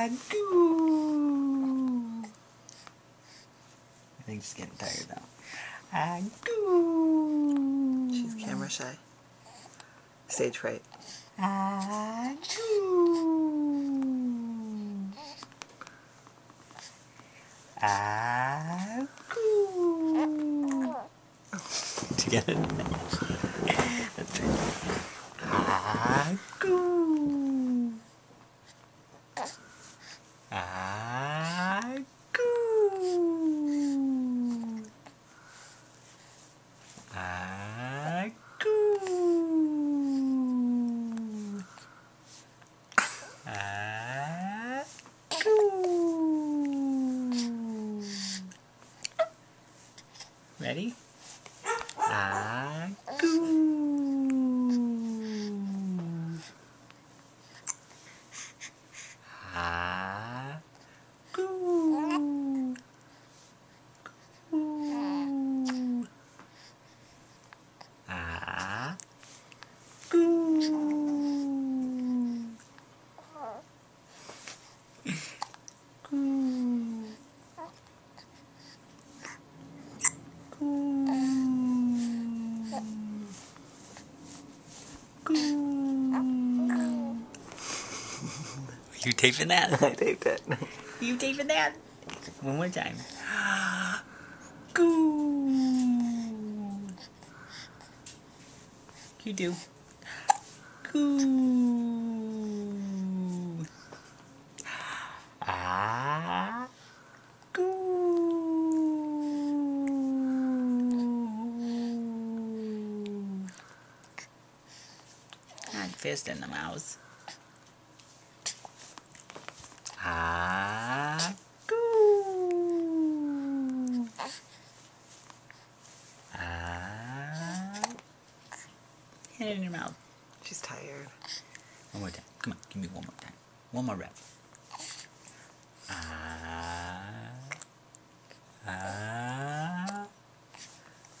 Agoo. I think she's getting tired now. Agoo. She's camera shy. Stage fright. Agoo. Agoo. Did you get it? That's right. Agoo. Ready? You taping that? I taped it. You taping that? One more time. Goo. You do. Goo. Ah. Goo. Not fist in the mouse. Hit it in your mouth. She's tired. One more time. Come on, give me one more time. One more rep. Ah. Ah.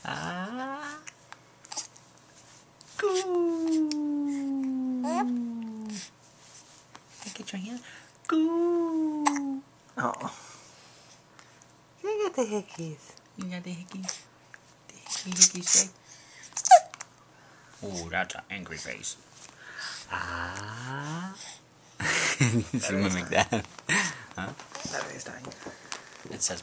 Ah. Goo. Get your hand. Goo. Oh. You got the hickeys. You got the hickey? The hickey hickey shake? Oh, that's an angry face. Ah. Should mimic that. Huh? Battery's dying. It says